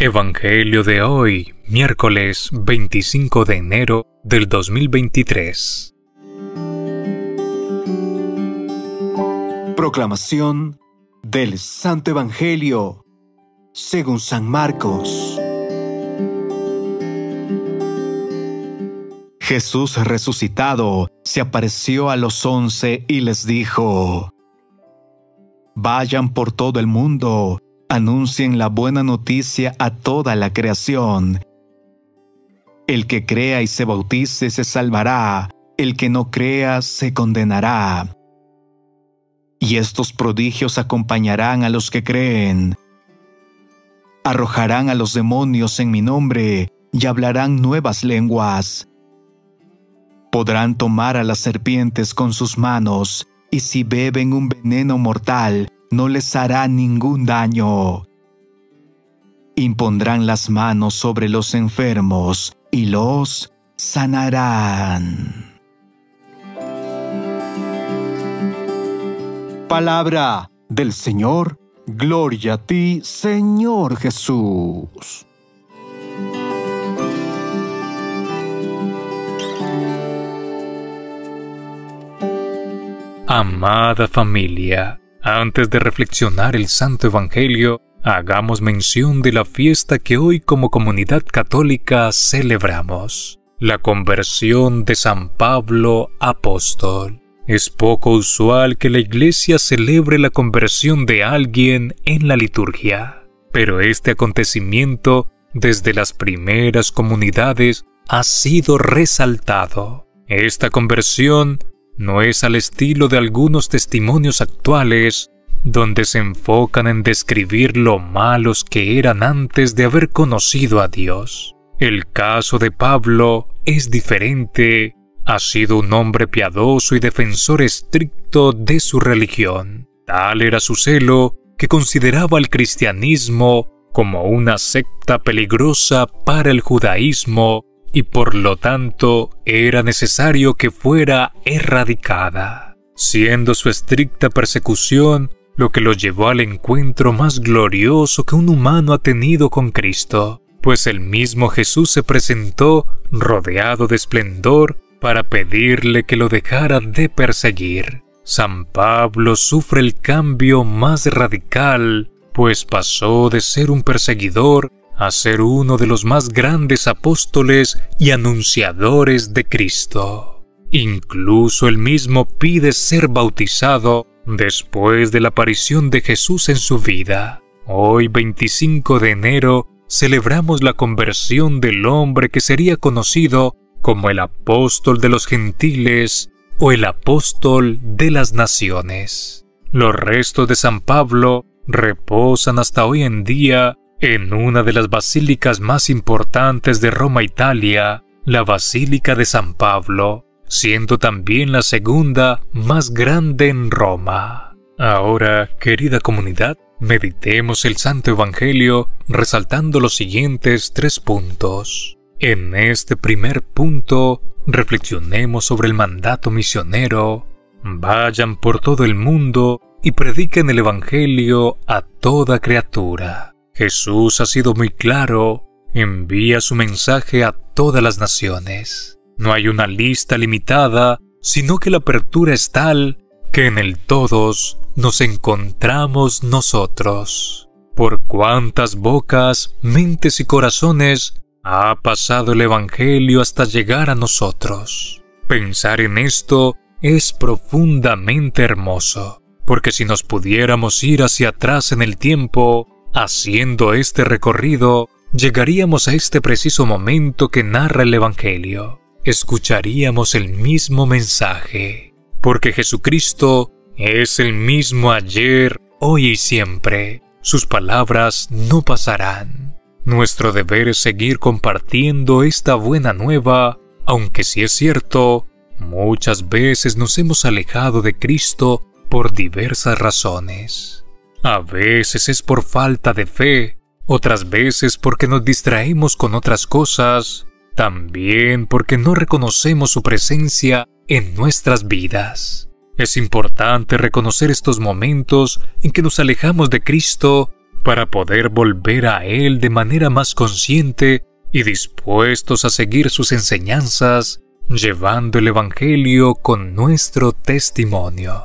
Evangelio de hoy, miércoles 25 de enero del 2023. Proclamación del Santo Evangelio según San Marcos. Jesús resucitado se apareció a los once y les dijo, Vayan por todo el mundo anuncien la buena noticia a toda la creación. El que crea y se bautice se salvará, el que no crea se condenará. Y estos prodigios acompañarán a los que creen. Arrojarán a los demonios en mi nombre y hablarán nuevas lenguas. Podrán tomar a las serpientes con sus manos, y si beben un veneno mortal, no les hará ningún daño. Impondrán las manos sobre los enfermos y los sanarán. Palabra del Señor, gloria a ti, Señor Jesús. Amada familia, antes de reflexionar el Santo Evangelio, hagamos mención de la fiesta que hoy como comunidad católica celebramos, la conversión de San Pablo Apóstol. Es poco usual que la Iglesia celebre la conversión de alguien en la liturgia, pero este acontecimiento desde las primeras comunidades ha sido resaltado. Esta conversión no es al estilo de algunos testimonios actuales donde se enfocan en describir lo malos que eran antes de haber conocido a Dios. El caso de Pablo es diferente. Ha sido un hombre piadoso y defensor estricto de su religión. Tal era su celo que consideraba el cristianismo como una secta peligrosa para el judaísmo y por lo tanto era necesario que fuera erradicada, siendo su estricta persecución lo que lo llevó al encuentro más glorioso que un humano ha tenido con Cristo, pues el mismo Jesús se presentó rodeado de esplendor para pedirle que lo dejara de perseguir. San Pablo sufre el cambio más radical, pues pasó de ser un perseguidor a ser uno de los más grandes apóstoles y anunciadores de Cristo. Incluso él mismo pide ser bautizado después de la aparición de Jesús en su vida. Hoy 25 de enero celebramos la conversión del hombre que sería conocido como el apóstol de los gentiles o el apóstol de las naciones. Los restos de San Pablo reposan hasta hoy en día en una de las basílicas más importantes de Roma, Italia, la Basílica de San Pablo, siendo también la segunda más grande en Roma. Ahora, querida comunidad, meditemos el Santo Evangelio resaltando los siguientes tres puntos. En este primer punto, reflexionemos sobre el mandato misionero. Vayan por todo el mundo y prediquen el Evangelio a toda criatura. Jesús ha sido muy claro, envía su mensaje a todas las naciones. No hay una lista limitada, sino que la apertura es tal que en el todos nos encontramos nosotros. Por cuántas bocas, mentes y corazones ha pasado el Evangelio hasta llegar a nosotros. Pensar en esto es profundamente hermoso, porque si nos pudiéramos ir hacia atrás en el tiempo, Haciendo este recorrido, llegaríamos a este preciso momento que narra el Evangelio. Escucharíamos el mismo mensaje, porque Jesucristo es el mismo ayer, hoy y siempre. Sus palabras no pasarán. Nuestro deber es seguir compartiendo esta buena nueva, aunque si es cierto, muchas veces nos hemos alejado de Cristo por diversas razones. A veces es por falta de fe, otras veces porque nos distraemos con otras cosas, también porque no reconocemos su presencia en nuestras vidas. Es importante reconocer estos momentos en que nos alejamos de Cristo para poder volver a Él de manera más consciente y dispuestos a seguir sus enseñanzas, llevando el Evangelio con nuestro testimonio.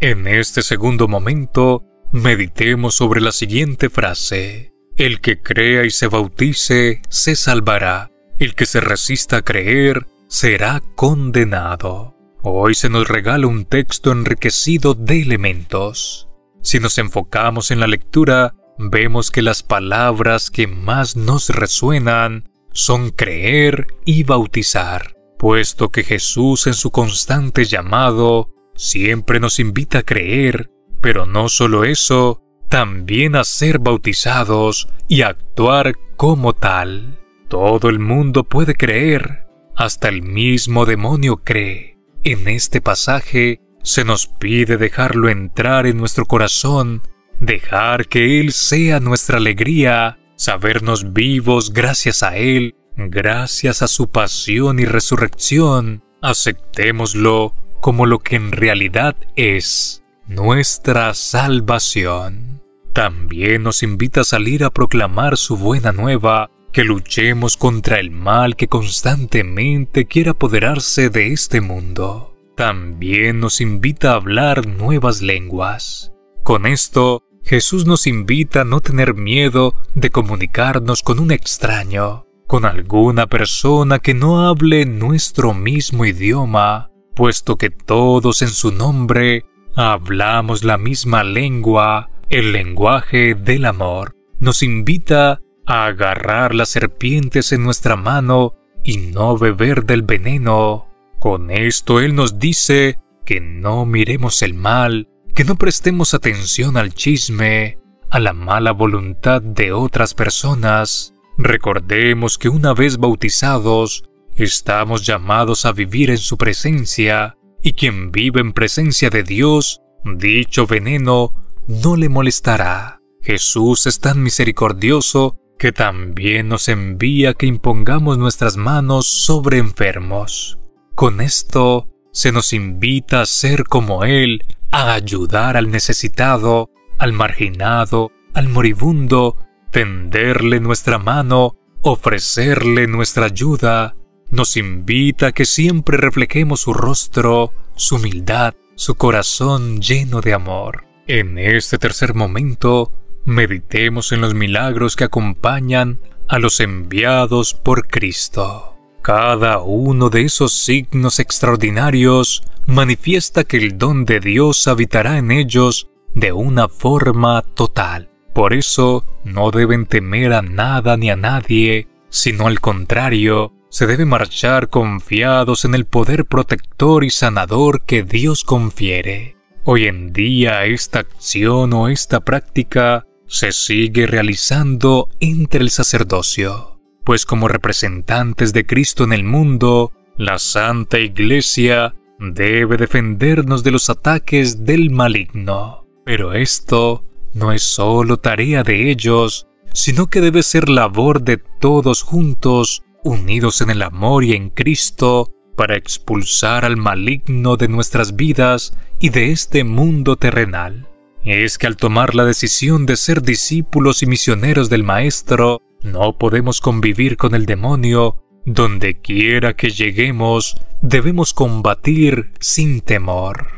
En este segundo momento, meditemos sobre la siguiente frase. El que crea y se bautice se salvará. El que se resista a creer será condenado. Hoy se nos regala un texto enriquecido de elementos. Si nos enfocamos en la lectura, vemos que las palabras que más nos resuenan son creer y bautizar, puesto que Jesús en su constante llamado siempre nos invita a creer, pero no solo eso, también a ser bautizados y actuar como tal. Todo el mundo puede creer, hasta el mismo demonio cree. En este pasaje se nos pide dejarlo entrar en nuestro corazón, dejar que Él sea nuestra alegría, sabernos vivos gracias a Él, gracias a su pasión y resurrección. Aceptémoslo como lo que en realidad es nuestra salvación. También nos invita a salir a proclamar su buena nueva, que luchemos contra el mal que constantemente quiere apoderarse de este mundo. También nos invita a hablar nuevas lenguas. Con esto, Jesús nos invita a no tener miedo de comunicarnos con un extraño, con alguna persona que no hable nuestro mismo idioma, puesto que todos en su nombre hablamos la misma lengua el lenguaje del amor nos invita a agarrar las serpientes en nuestra mano y no beber del veneno. Con esto Él nos dice que no miremos el mal, que no prestemos atención al chisme, a la mala voluntad de otras personas. Recordemos que una vez bautizados, estamos llamados a vivir en su presencia, y quien vive en presencia de Dios, dicho veneno no le molestará. Jesús es tan misericordioso que también nos envía que impongamos nuestras manos sobre enfermos. Con esto se nos invita a ser como Él, a ayudar al necesitado, al marginado, al moribundo, tenderle nuestra mano, ofrecerle nuestra ayuda. Nos invita a que siempre reflejemos su rostro, su humildad, su corazón lleno de amor. En este tercer momento, meditemos en los milagros que acompañan a los enviados por Cristo. Cada uno de esos signos extraordinarios manifiesta que el don de Dios habitará en ellos de una forma total. Por eso no deben temer a nada ni a nadie, sino al contrario, se debe marchar confiados en el poder protector y sanador que Dios confiere. Hoy en día esta acción o esta práctica se sigue realizando entre el sacerdocio, pues como representantes de Cristo en el mundo, la Santa Iglesia debe defendernos de los ataques del maligno. Pero esto no es solo tarea de ellos, sino que debe ser labor de todos juntos, unidos en el amor y en Cristo, para expulsar al maligno de nuestras vidas y de este mundo terrenal. Es que al tomar la decisión de ser discípulos y misioneros del Maestro, no podemos convivir con el demonio. Donde quiera que lleguemos, debemos combatir sin temor.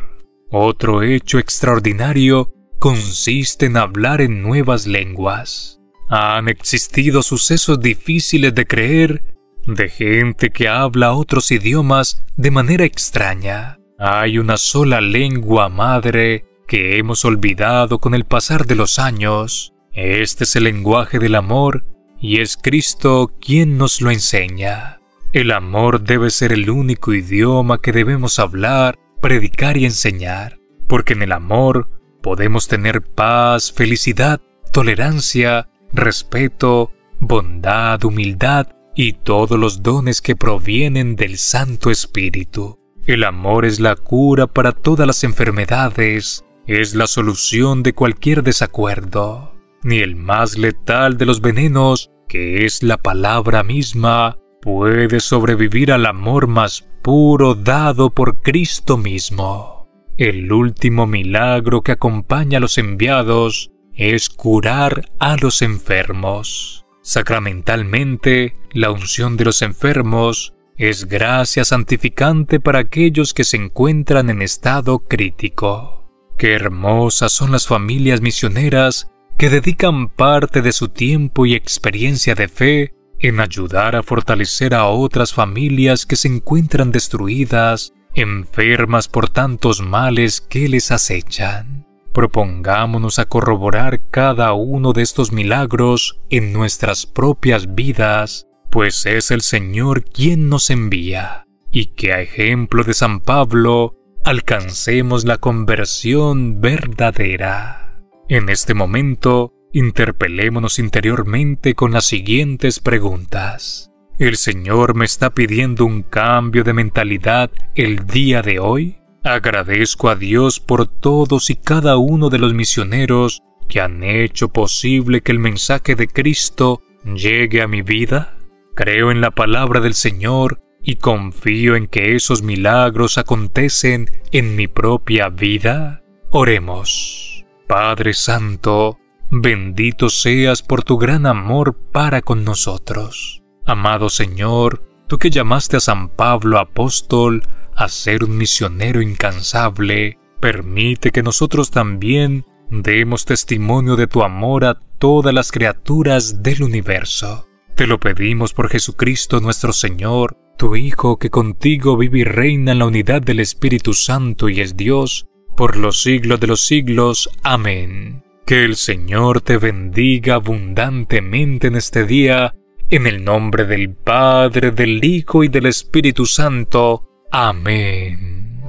Otro hecho extraordinario consiste en hablar en nuevas lenguas. Han existido sucesos difíciles de creer de gente que habla otros idiomas de manera extraña. Hay una sola lengua madre que hemos olvidado con el pasar de los años. Este es el lenguaje del amor y es Cristo quien nos lo enseña. El amor debe ser el único idioma que debemos hablar, predicar y enseñar, porque en el amor podemos tener paz, felicidad, tolerancia, respeto, bondad, humildad y todos los dones que provienen del Santo Espíritu. El amor es la cura para todas las enfermedades, es la solución de cualquier desacuerdo. Ni el más letal de los venenos, que es la palabra misma, puede sobrevivir al amor más puro dado por Cristo mismo. El último milagro que acompaña a los enviados es curar a los enfermos. Sacramentalmente, la unción de los enfermos es gracia santificante para aquellos que se encuentran en estado crítico. Qué hermosas son las familias misioneras que dedican parte de su tiempo y experiencia de fe en ayudar a fortalecer a otras familias que se encuentran destruidas, enfermas por tantos males que les acechan. Propongámonos a corroborar cada uno de estos milagros en nuestras propias vidas, pues es el Señor quien nos envía, y que a ejemplo de San Pablo, alcancemos la conversión verdadera. En este momento, interpelémonos interiormente con las siguientes preguntas. ¿El Señor me está pidiendo un cambio de mentalidad el día de hoy? Agradezco a Dios por todos y cada uno de los misioneros que han hecho posible que el mensaje de Cristo llegue a mi vida. Creo en la palabra del Señor y confío en que esos milagros acontecen en mi propia vida? Oremos. Padre Santo, bendito seas por tu gran amor para con nosotros. Amado Señor, tú que llamaste a San Pablo apóstol a ser un misionero incansable, permite que nosotros también demos testimonio de tu amor a todas las criaturas del universo. Te lo pedimos por Jesucristo nuestro Señor, tu Hijo, que contigo vive y reina en la unidad del Espíritu Santo y es Dios, por los siglos de los siglos. Amén. Que el Señor te bendiga abundantemente en este día, en el nombre del Padre, del Hijo y del Espíritu Santo. Amén.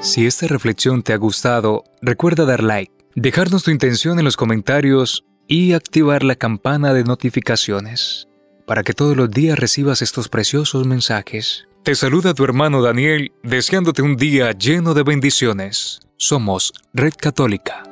Si esta reflexión te ha gustado, recuerda dar like, dejarnos tu intención en los comentarios y activar la campana de notificaciones para que todos los días recibas estos preciosos mensajes. Te saluda tu hermano Daniel, deseándote un día lleno de bendiciones. Somos Red Católica.